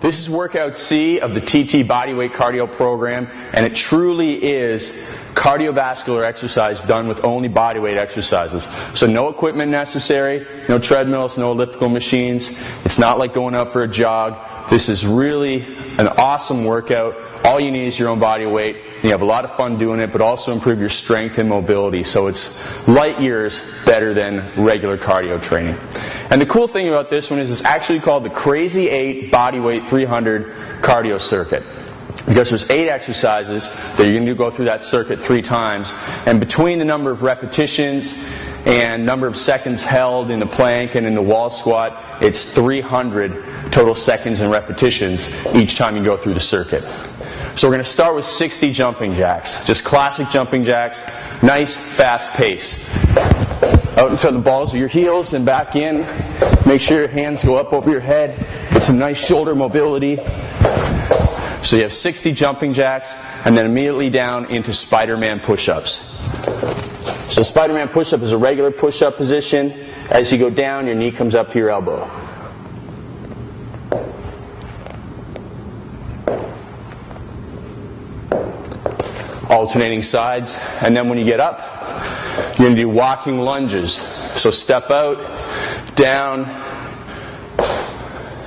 This is workout C of the TT bodyweight cardio program, and it truly is cardiovascular exercise done with only bodyweight exercises. So no equipment necessary, no treadmills, no elliptical machines. It's not like going out for a jog. This is really an awesome workout. All you need is your own body weight. You have a lot of fun doing it, but also improve your strength and mobility. So it's light years better than regular cardio training. And the cool thing about this one is it's actually called the Crazy 8 Bodyweight 300 Cardio Circuit. Because there's eight exercises that you're going to go through that circuit three times, and between the number of repetitions and number of seconds held in the plank and in the wall squat, it's 300 total seconds and repetitions each time you go through the circuit. So we're going to start with 60 jumping jacks. Just classic jumping jacks. Nice, fast pace. Out into the balls of your heels and back in. Make sure your hands go up over your head. Get some nice shoulder mobility. So you have 60 jumping jacks and then immediately down into Spider-Man push-ups. So Spider-Man push-up is a regular push-up position. As you go down, your knee comes up to your elbow. Alternating sides. And then when you get up, you're going to do walking lunges. So step out, down,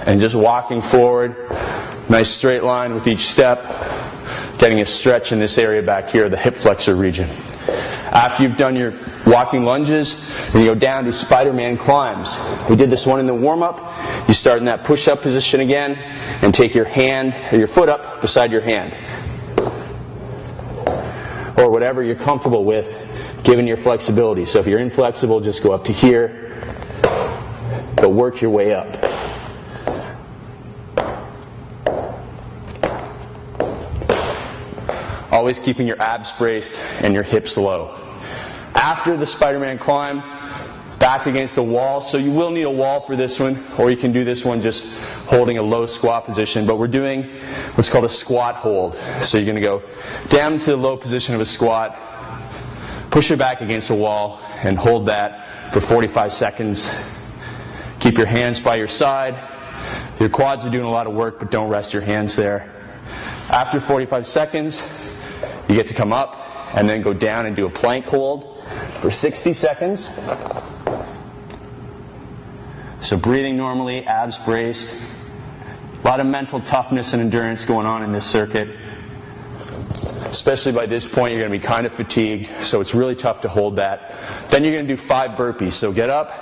and just walking forward. Nice straight line with each step. Getting a stretch in this area back here, the hip flexor region. After you've done your walking lunges, then you go down to Spider-Man climbs. We did this one in the warm-up. You start in that push-up position again and take your hand or your foot up beside your hand. Or whatever you're comfortable with given your flexibility. So if you're inflexible, just go up to here, but work your way up. Always keeping your abs braced and your hips low. After the Spider Man climb, back against the wall. So you will need a wall for this one, or you can do this one just holding a low squat position. But we're doing what's called a squat hold. So you're going to go down to the low position of a squat, push your back against the wall, and hold that for 45 seconds. Keep your hands by your side. Your quads are doing a lot of work, but don't rest your hands there. After 45 seconds, you get to come up and then go down and do a plank hold for 60 seconds. So breathing normally, abs braced. A lot of mental toughness and endurance going on in this circuit. Especially by this point, you're going to be kind of fatigued, so it's really tough to hold that. Then you're going to do five burpees. So get up,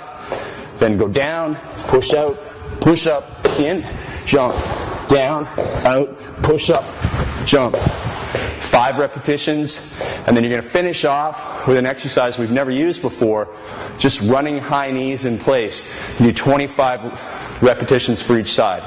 then go down, push out, push up, in, jump, down, out, push up, jump five repetitions, and then you're going to finish off with an exercise we've never used before, just running high knees in place. You do 25 repetitions for each side.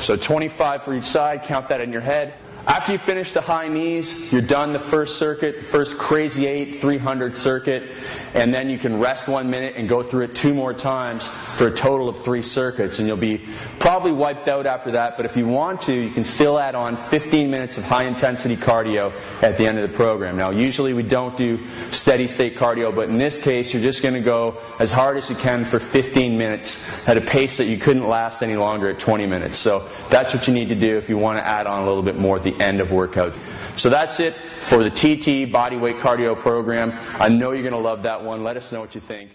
So 25 for each side, count that in your head. After you finish the high knees, you're done the first circuit, the first crazy 8 300 circuit, and then you can rest one minute and go through it two more times for a total of three circuits, and you'll be probably wiped out after that. But if you want to, you can still add on 15 minutes of high intensity cardio at the end of the program. Now, usually we don't do steady state cardio, but in this case, you're just going to go as hard as you can for 15 minutes at a pace that you couldn't last any longer at 20 minutes. So that's what you need to do if you want to add on a little bit more at end of workouts. So that's it for the TT Bodyweight Cardio program. I know you're going to love that one. Let us know what you think.